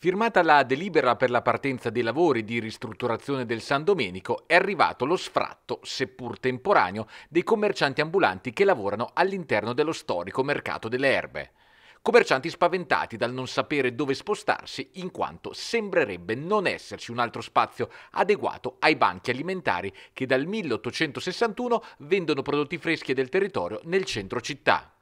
Firmata la delibera per la partenza dei lavori di ristrutturazione del San Domenico, è arrivato lo sfratto, seppur temporaneo, dei commercianti ambulanti che lavorano all'interno dello storico mercato delle erbe. Commercianti spaventati dal non sapere dove spostarsi, in quanto sembrerebbe non esserci un altro spazio adeguato ai banchi alimentari che dal 1861 vendono prodotti freschi del territorio nel centro città.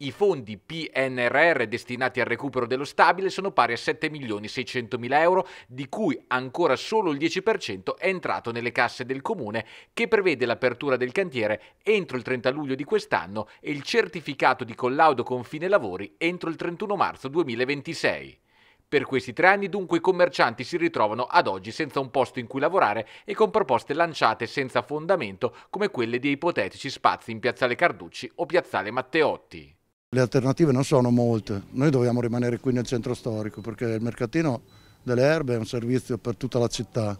I fondi PNRR destinati al recupero dello stabile sono pari a 7 milioni 600 mila euro, di cui ancora solo il 10% è entrato nelle casse del comune, che prevede l'apertura del cantiere entro il 30 luglio di quest'anno e il certificato di collaudo con fine lavori entro il 31 marzo 2026. Per questi tre anni dunque i commercianti si ritrovano ad oggi senza un posto in cui lavorare e con proposte lanciate senza fondamento come quelle di ipotetici spazi in Piazzale Carducci o Piazzale Matteotti. Le alternative non sono molte, noi dobbiamo rimanere qui nel centro storico perché il mercatino delle erbe è un servizio per tutta la città.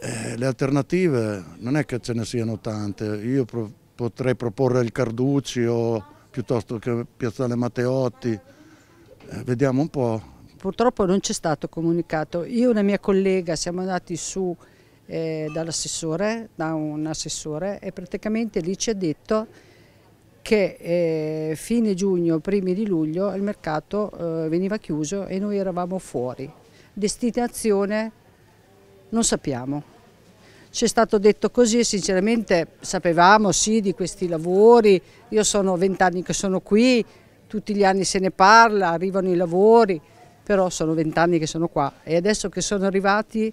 E le alternative non è che ce ne siano tante, io pro potrei proporre il Carducci o piuttosto che Piazzale Matteotti, eh, vediamo un po'. Purtroppo non c'è stato comunicato, io e una mia collega siamo andati su eh, dall'assessore, da un assessore e praticamente lì ci ha detto che eh, fine giugno, primi di luglio il mercato eh, veniva chiuso e noi eravamo fuori. Destinazione non sappiamo. Ci è stato detto così e sinceramente sapevamo sì di questi lavori, io sono vent'anni che sono qui, tutti gli anni se ne parla, arrivano i lavori, però sono vent'anni che sono qua e adesso che sono arrivati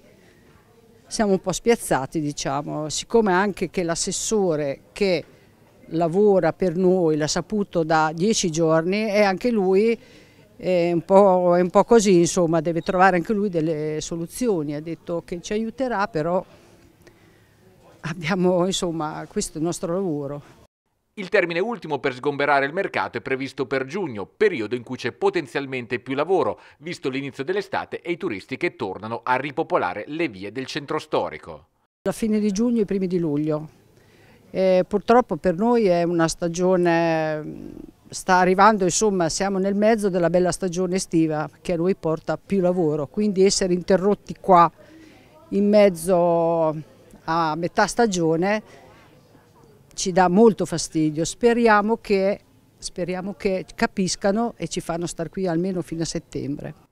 siamo un po' spiazzati diciamo, siccome anche che l'assessore che lavora per noi, l'ha saputo da dieci giorni e anche lui è un, po', è un po' così, insomma, deve trovare anche lui delle soluzioni, ha detto che ci aiuterà, però abbiamo, insomma, questo è il nostro lavoro. Il termine ultimo per sgomberare il mercato è previsto per giugno, periodo in cui c'è potenzialmente più lavoro, visto l'inizio dell'estate e i turisti che tornano a ripopolare le vie del centro storico. La fine di giugno e i primi di luglio. E purtroppo per noi è una stagione, sta arrivando, insomma siamo nel mezzo della bella stagione estiva che a noi porta più lavoro, quindi essere interrotti qua in mezzo a metà stagione ci dà molto fastidio, speriamo che, speriamo che capiscano e ci fanno star qui almeno fino a settembre.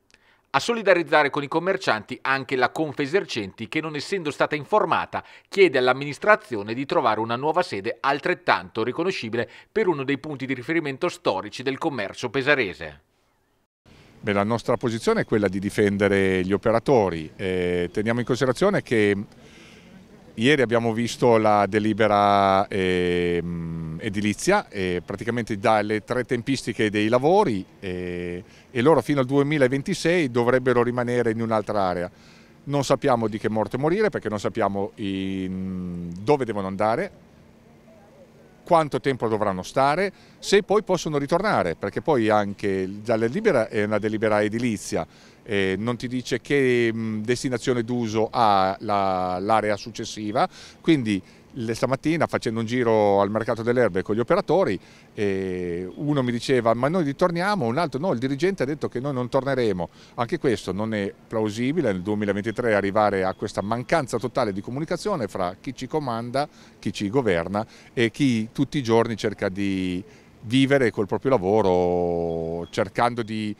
A solidarizzare con i commercianti anche la Confesercenti che non essendo stata informata chiede all'amministrazione di trovare una nuova sede altrettanto riconoscibile per uno dei punti di riferimento storici del commercio pesarese. Beh, la nostra posizione è quella di difendere gli operatori. Eh, teniamo in considerazione che Ieri abbiamo visto la delibera eh, edilizia, praticamente dalle tre tempistiche dei lavori eh, e loro fino al 2026 dovrebbero rimanere in un'altra area. Non sappiamo di che morte morire perché non sappiamo in, dove devono andare, quanto tempo dovranno stare, se poi possono ritornare, perché poi anche la delibera è una delibera edilizia, eh, non ti dice che destinazione d'uso ha l'area successiva, quindi stamattina facendo un giro al mercato delle erbe con gli operatori uno mi diceva ma noi ritorniamo, un altro no, il dirigente ha detto che noi non torneremo, anche questo non è plausibile nel 2023 arrivare a questa mancanza totale di comunicazione fra chi ci comanda, chi ci governa e chi tutti i giorni cerca di vivere col proprio lavoro cercando di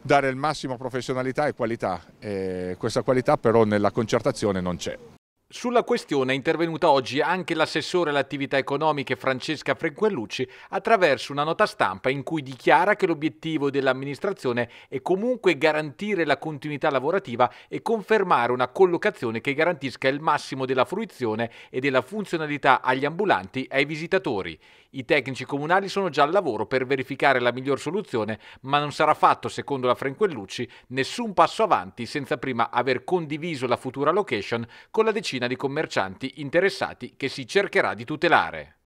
dare il massimo professionalità e qualità. Eh, questa qualità però nella concertazione non c'è. Sulla questione è intervenuta oggi anche l'assessore alle attività economiche Francesca Frenquellucci attraverso una nota stampa in cui dichiara che l'obiettivo dell'amministrazione è comunque garantire la continuità lavorativa e confermare una collocazione che garantisca il massimo della fruizione e della funzionalità agli ambulanti e ai visitatori. I tecnici comunali sono già al lavoro per verificare la miglior soluzione, ma non sarà fatto, secondo la Frenquellucci, nessun passo avanti senza prima aver condiviso la futura location con la decina di commercianti interessati che si cercherà di tutelare.